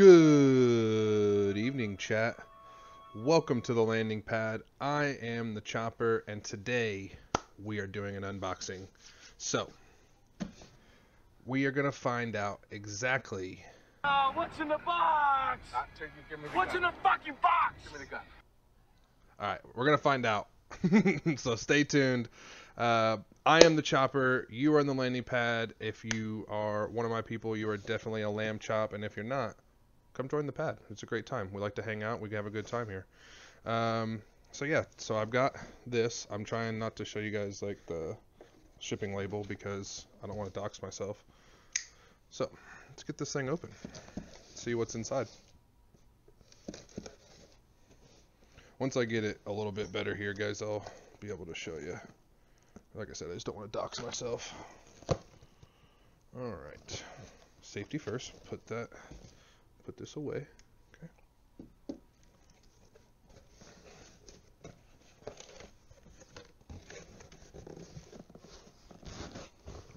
Good evening, chat. Welcome to the landing pad. I am the Chopper, and today we are doing an unboxing. So, we are going to find out exactly. Uh, what's in the box? Uh, take- give me the What's gun. in the fucking box? Give me the gun. Alright, we're going to find out. so, stay tuned. Uh, I am the Chopper. You are on the landing pad. If you are one of my people, you are definitely a lamb chop, and if you're not, come join the pad. It's a great time. We like to hang out. We have a good time here. Um, so yeah, so I've got this. I'm trying not to show you guys like the shipping label because I don't want to dox myself. So let's get this thing open. See what's inside. Once I get it a little bit better here, guys, I'll be able to show you. Like I said, I just don't want to dox myself. All right, safety first. Put that put this away. Okay.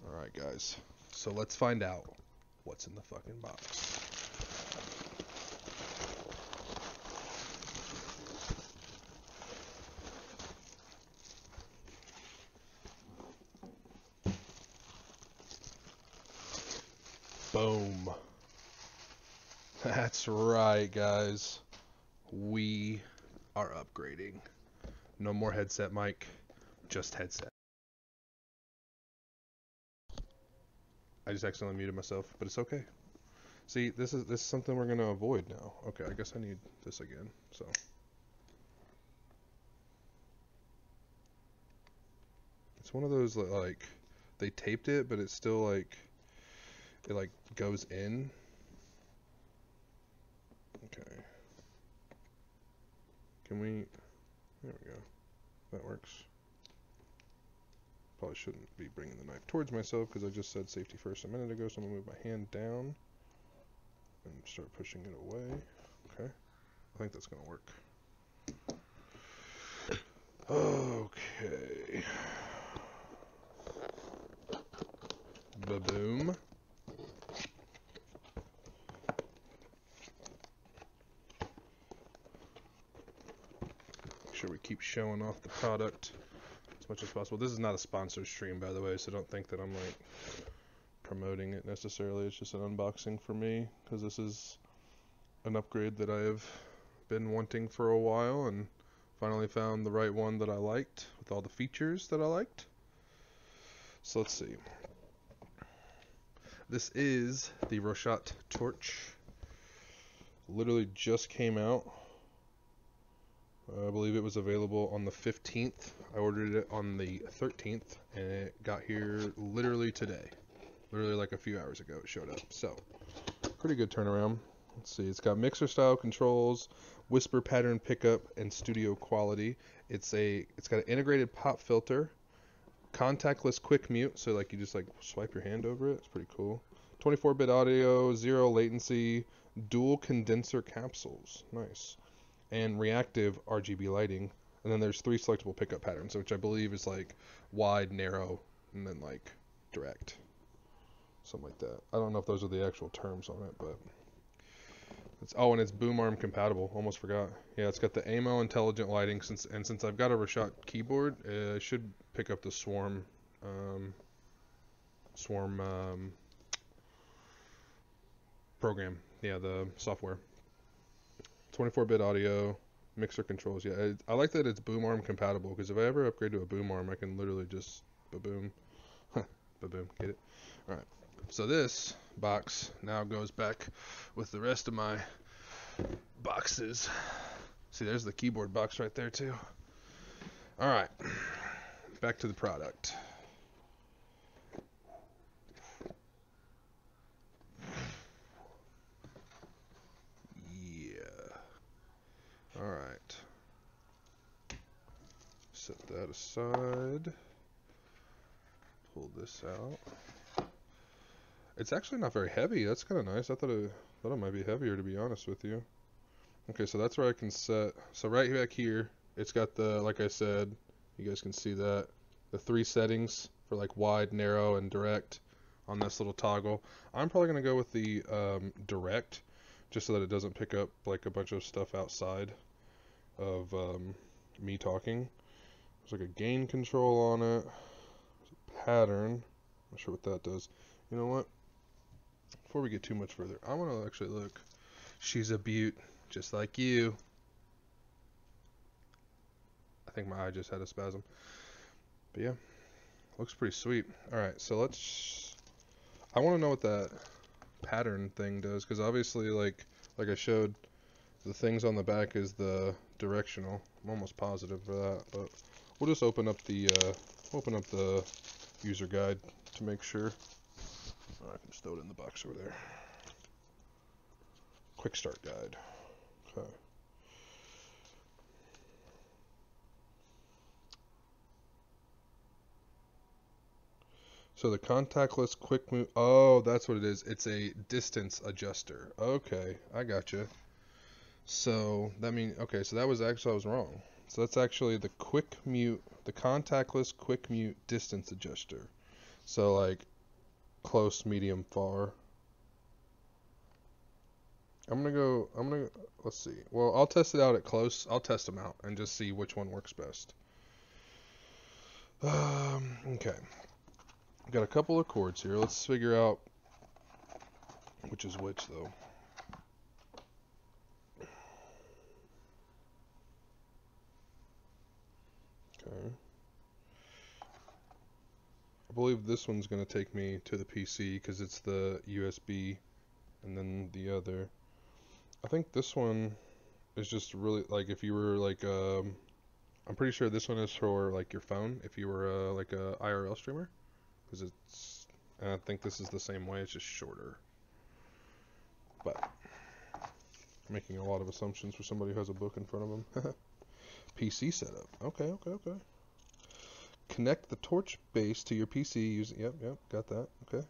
All right, guys. So let's find out what's in the fucking box. Boom. That's right, guys. We are upgrading. No more headset mic, just headset. I just accidentally muted myself, but it's okay. See, this is this is something we're gonna avoid now. Okay, I guess I need this again. So. It's one of those that, like they taped it, but it's still like it like goes in. Okay. Can we? There we go. That works. Probably shouldn't be bringing the knife towards myself because I just said safety first a minute ago. So I'm gonna move my hand down and start pushing it away. Okay. I think that's gonna work. Okay. Ba-boom. Sure we keep showing off the product as much as possible. This is not a sponsored stream, by the way, so don't think that I'm like promoting it necessarily. It's just an unboxing for me because this is an upgrade that I have been wanting for a while and finally found the right one that I liked with all the features that I liked. So let's see. This is the ROCCAT Torch. Literally just came out. I believe it was available on the 15th. I ordered it on the 13th, and it got here literally today. Literally like a few hours ago it showed up. So, pretty good turnaround. Let's see, it's got mixer style controls, whisper pattern pickup, and studio quality. It's a, it's got an integrated pop filter, contactless quick mute, so like you just like swipe your hand over it. It's pretty cool. 24-bit audio, zero latency, dual condenser capsules. Nice and reactive RGB lighting. And then there's three selectable pickup patterns, which I believe is like wide, narrow, and then like direct. Something like that. I don't know if those are the actual terms on it, but it's oh, and it's boom arm compatible. Almost forgot. Yeah, it's got the AIMO intelligent lighting. Since and since I've got a ROCCAT keyboard, uh, I should pick up the Swarm, um, Swarm um, program. Yeah, the software. 24-bit audio, mixer controls. Yeah, I, I like that it's boom arm compatible because if I ever upgrade to a boom arm, I can literally just ba-boom, ba-boom. Get it? All right. So this box now goes back with the rest of my boxes. See, there's the keyboard box right there too. All right. Back to the product. All right. Set that aside. Pull this out. It's actually not very heavy. That's kind of nice. I thought it thought it might be heavier to be honest with you. Okay, so that's where I can set. So right back here, it's got the like I said, you guys can see that the three settings for like wide, narrow, and direct on this little toggle. I'm probably gonna go with the um, direct just so that it doesn't pick up like a bunch of stuff outside of um, me talking. There's like a gain control on it, pattern. Not sure what that does. You know what? Before we get too much further, I want to actually look. She's a beaut, just like you. I think my eye just had a spasm. But yeah, looks pretty sweet. All right, so let's. I want to know what that pattern thing does, because obviously, like like I showed, the things on the back is the directional. I'm almost positive for that, but we'll just open up the uh, open up the user guide to make sure. Oh, I can just throw it in the box over there. Quick start guide. Okay. So the contactless quick move. Oh, that's what it is. It's a distance adjuster. Okay, I gotcha. So that means okay. So that was actually I was wrong. So that's actually the quick mute, the contactless quick mute distance adjuster. So like close, medium, far. I'm gonna go. I'm gonna. Let's see. Well, I'll test it out at close. I'll test them out and just see which one works best. Um. Okay. Got a couple of cords here. Let's figure out which is which, though. Okay. I believe this one's going to take me to the PC because it's the USB and then the other. I think this one is just really like if you were like um I'm pretty sure this one is for like your phone if you were uh, like a IRL streamer because it's and I think this is the same way it's just shorter but making a lot of assumptions for somebody who has a book in front of them PC setup okay okay okay connect the torch base to your PC using yep yep got that okay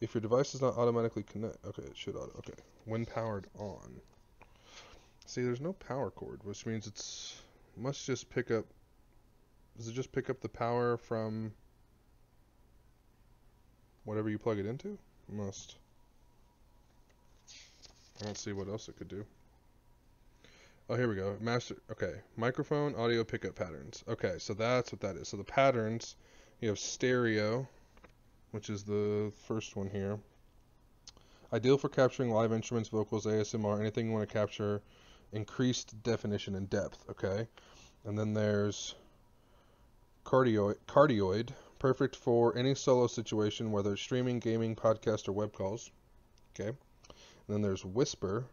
if your device does not automatically connect okay it should auto okay when powered on see there's no power cord which means it's must just pick up does it just pick up the power from whatever you plug it into? Must. I don't see what else it could do. Oh, here we go. Master. Okay. Microphone audio pickup patterns. Okay, so that's what that is. So the patterns, you have stereo, which is the first one here. Ideal for capturing live instruments, vocals, ASMR, anything you want to capture increased definition and depth, okay? And then there's cardioid, cardioid perfect for any solo situation, whether it's streaming, gaming, podcast, or web calls. Okay. And then there's Whisper,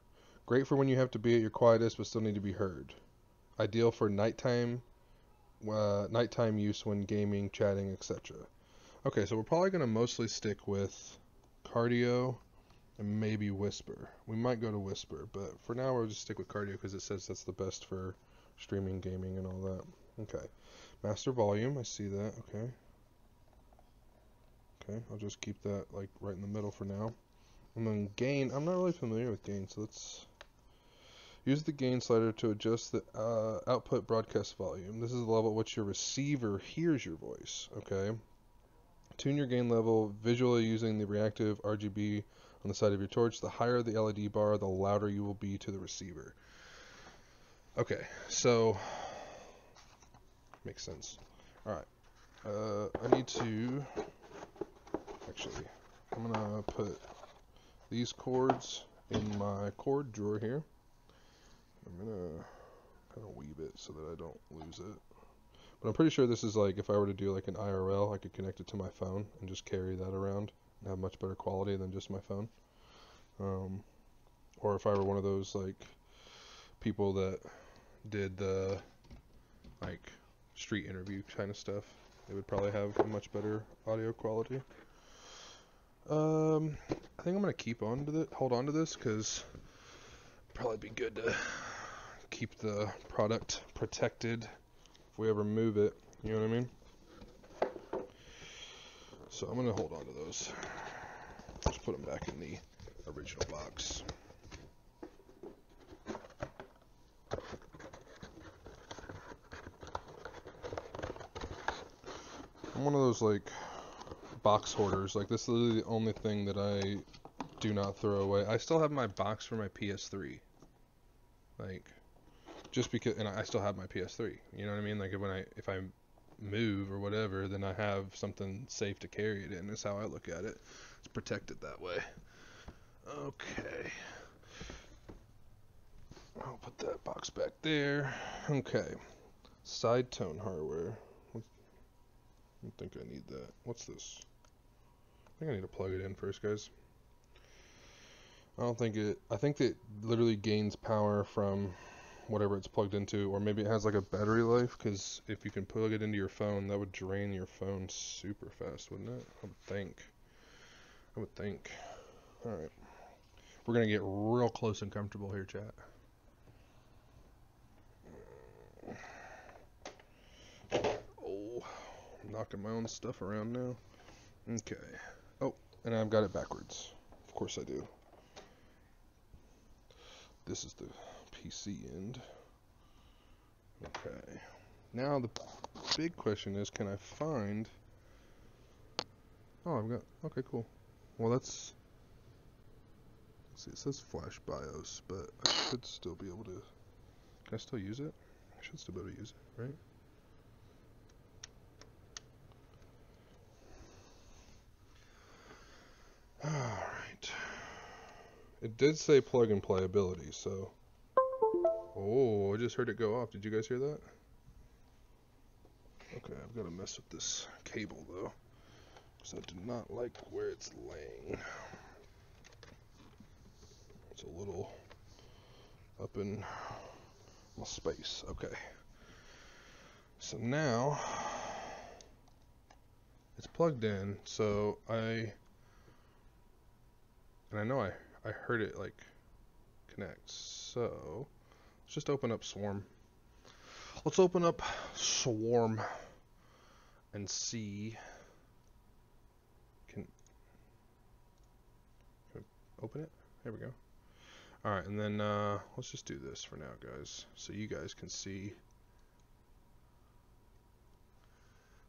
great for when you have to be at your quietest but still need to be heard. Ideal for nighttime, uh, nighttime use when gaming, chatting, etc. Okay, so we're probably going to mostly stick with cardio and maybe Whisper. We might go to Whisper, but for now we'll just stick with cardio because it says that's the best for streaming, gaming, and all that. Okay. Master volume, I see that. Okay. Okay, I'll just keep that like right in the middle for now. And then gain, I'm not really familiar with gain, so let's use the gain slider to adjust the uh, output broadcast volume. This is the level at which your receiver hears your voice. Okay. Tune your gain level visually using the reactive RGB on the side of your torch. The higher the LED bar, the louder you will be to the receiver. Okay, so makes sense. All right, uh, I need to actually. I'm gonna put these cords in my cord drawer here. I'm gonna kind of weave it so that I don't lose it. But I'm pretty sure this is like if I were to do like an IRL, I could connect it to my phone and just carry that around and have much better quality than just my phone. Um, or if I were one of those like people that did the like street interview kind of stuff, it would probably have a much better audio quality. Um, I think I'm gonna keep on to the hold on to this because probably be good to keep the product protected if we ever move it. You know what I mean? So I'm gonna hold on to those. Just put them back in the original box. I'm one of those like box hoarders. Like this is the only thing that I do not throw away. I still have my box for my PS3. Like, just because, and I still have my PS3. You know what I mean? Like when I if I move or whatever, then I have something safe to carry it in. Is how I look at it. It's protected that way. Okay. I'll put that box back there. Okay. Side tone hardware. I don't think I need that. What's this? I think I need to plug it in first, guys. I don't think it. I think it literally gains power from whatever it's plugged into, or maybe it has like a battery life. Because if you can plug it into your phone, that would drain your phone super fast, wouldn't it? I would think. I would think. All right. We're gonna get real close and comfortable here, chat. Oh, I'm knocking my own stuff around now. Okay. Oh, and I've got it backwards. Of course I do. This is the PC end. Okay. Now the big question is, can I find... Oh, I've got... Okay, cool. Well, that's... Let's see, it says Flash BIOS, but I should still be able to... Can I still use it? I should still be able to use it, right? Alright. It did say plug and play ability, so... Oh, I just heard it go off. Did you guys hear that? Okay, I've got to mess with this cable, though. Because I do not like where it's laying. It's a little up in my space. Okay. So now it's plugged in, so I and I know I I heard it like connect. So let's just open up Swarm. Let's open up Swarm and see. Can, can open it? There we go. Alright, and then uh, let's just do this for now, guys, so you guys can see.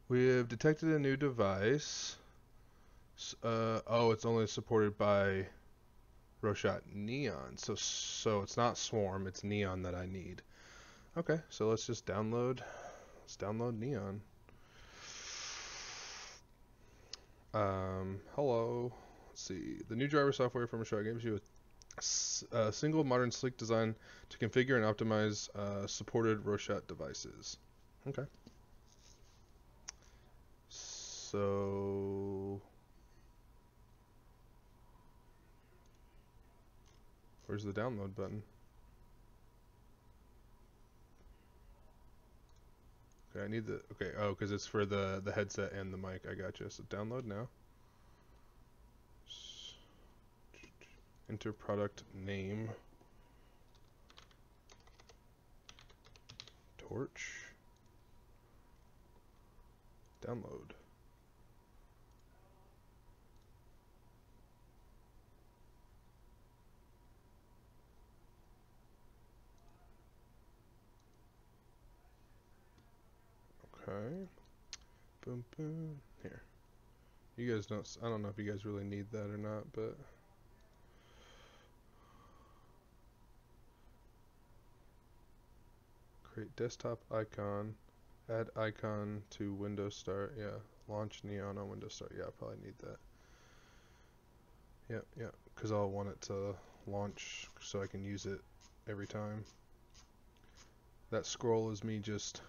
We have detected a new device. Uh, oh, it's only supported by ROCCAT Neon, so so it's not Swarm, it's Neon that I need. Okay, so let's just download. Let's download Neon. Um, hello. Let's see. The new driver software from ROCCAT gives you a a single modern sleek design to configure and optimize uh, supported ROCCAT devices. Okay. So, where's the download button? Okay, I need the, okay, oh, because it's for the, the headset and the mic, I got you. So download now. enter product name torch download okay. Boom boom. Here. You guys don't I don't know if you guys really need that or not but create desktop icon, add icon to Windows Start, yeah, launch Neon on Windows Start, yeah, I probably need that. Yep, yep, because I'll want it to launch so I can use it every time. That scroll is me just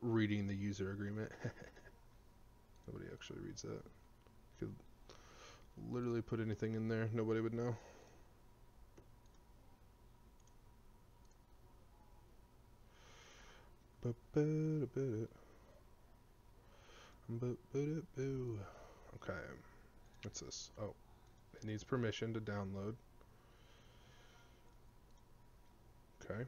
reading the user agreement. Nobody actually reads that. Could literally put anything in there, nobody would know. Okay. What's this? Oh, it needs permission to download. Okay.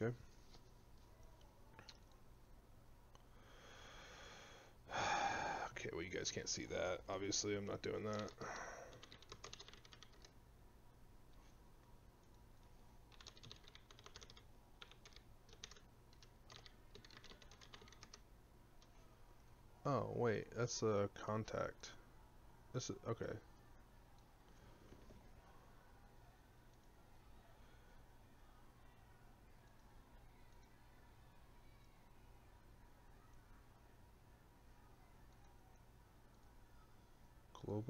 Okay. Okay, well you guys can't see that. Obviously, I'm not doing that. Oh, wait, that's a contact. This is, okay.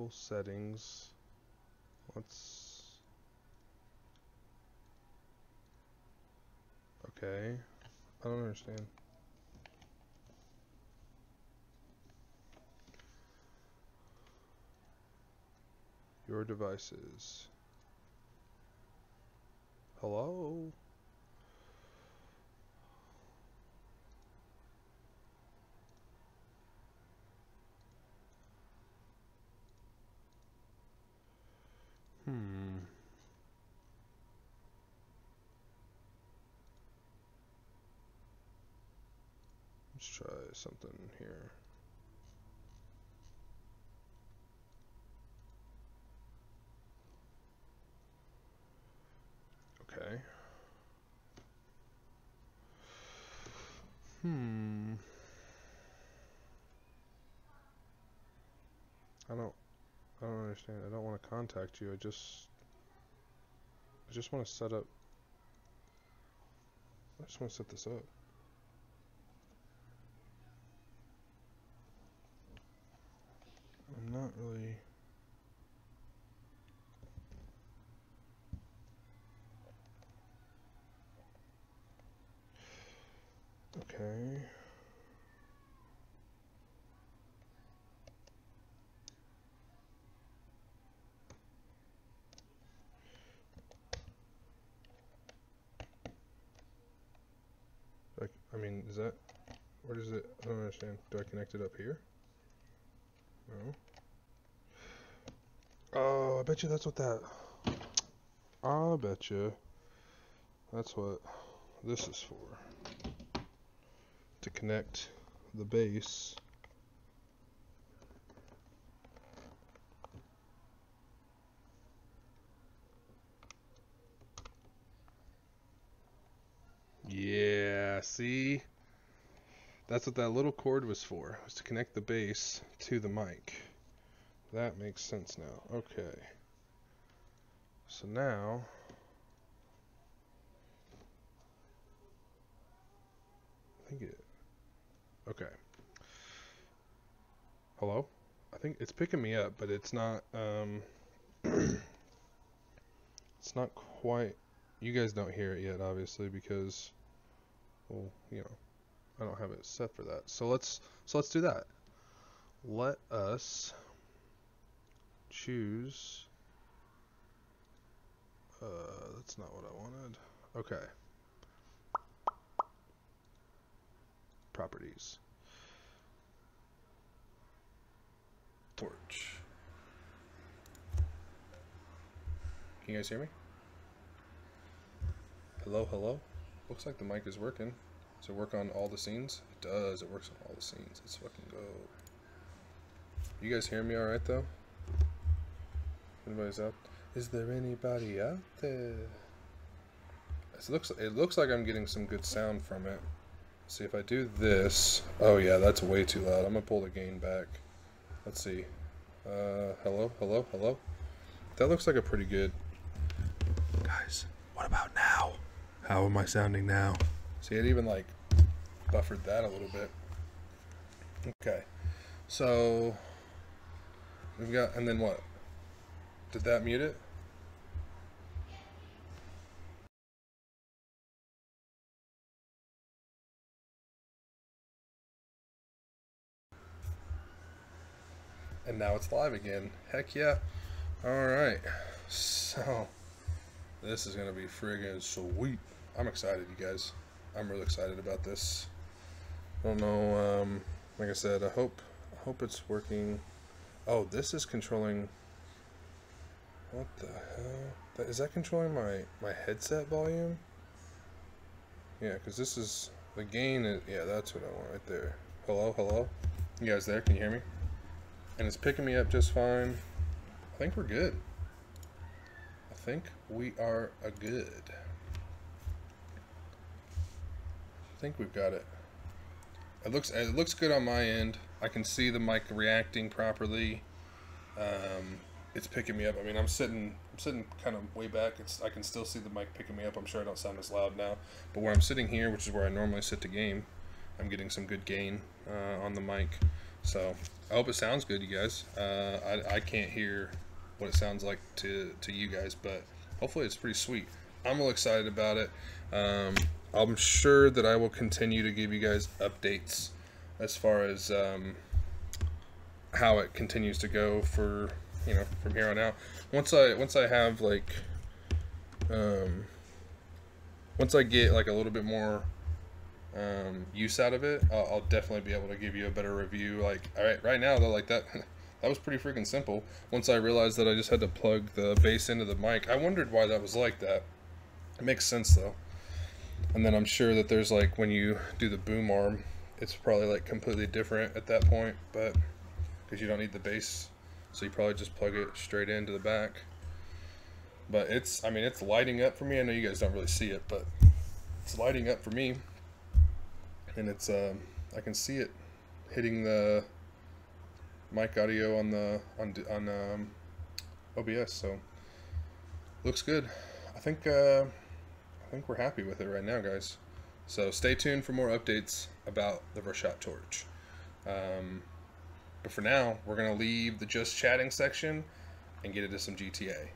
Settings. Let's. Okay. I don't understand. Your devices. Hello? Hmm. Let's try something here. Okay. Hmm. I don't I don't understand. I don't want to contact you. I just I just want to set up I just want to set this up. I'm not really Okay. Like, I mean, is that, where does it, I don't understand. Do I connect it up here? No. Oh, I bet you that's what that, I bet you that's what this is for. To connect the base. Yeah, see? That's what that little cord was for, was to connect the base to the mic. That makes sense now. Okay. So now... I think it... Okay. Hello? I think it's picking me up, but it's not, um... it's not quite... You guys don't hear it yet, obviously, because... Well, you know, I don't have it set for that. So let's so let's do that. Let us choose. Uh, that's not what I wanted. Okay. Properties. Torch. Can you guys hear me? Hello, hello? Looks like the mic is working. Does it work on all the scenes? It does. It works on all the scenes. Let's fucking go. You guys hear me alright though? Anybody's out? Is there anybody out there? It looks it looks like I'm getting some good sound from it. Let's see if I do this. Oh yeah, that's way too loud. I'm gonna pull the gain back. Let's see. Uh, hello, hello, hello. That looks like a pretty good. Guys, what about now? How am I sounding now? See, it even like buffered that a little bit. Okay, so we've got, and then what? Did that mute it? And now it's live again. Heck yeah. Alright. So, this is going to be friggin' sweet. I'm excited, you guys. I'm really excited about this. I don't know, um, like I said, I hope, I hope it's working. Oh, this is controlling, What the hell? Is that controlling my, my headset volume? Yeah, because this is the gain. Is, yeah, that's what I want right there. Hello, hello. You guys there? Can you hear me? And it's picking me up just fine. I think we're good. I think we are a good. I think we've got it. It looks it looks good on my end. I can see the mic reacting properly. Um, it's picking me up. I mean, I'm sitting I'm sitting kind of way back. It's I can still see the mic picking me up. I'm sure I don't sound as loud now. But where I'm sitting here, which is where I normally sit to game, I'm getting some good gain uh, on the mic. So I hope it sounds good, you guys. Uh, I, I can't hear what it sounds like to, to you guys, but hopefully it's pretty sweet. I'm real excited about it. Um, I'm sure that I will continue to give you guys updates as far as um, how it continues to go for you know from here on out. Once I once I have like um, once I get like a little bit more um, use out of it, I'll, I'll, definitely be able to give you a better review. Like all right, right now though, like that. that was pretty freaking simple. Once I realized that I just had to plug the base into the mic, I wondered why that was like that. It makes sense though. And then I'm sure that there's like when you do the boom arm, it's probably like completely different at that point, but because you don't need the base, so you probably just plug it straight into the back. But it's, I mean, it's lighting up for me. I know you guys don't really see it, but it's lighting up for me, and it's, um, I can see it hitting the mic audio on the on on um, OBS. So looks good. I think. Uh, I think we're happy with it right now, guys. So stay tuned for more updates about the ROCCAT Torch. Um, but for now, we're going to leave the just chatting section and get into some GTA.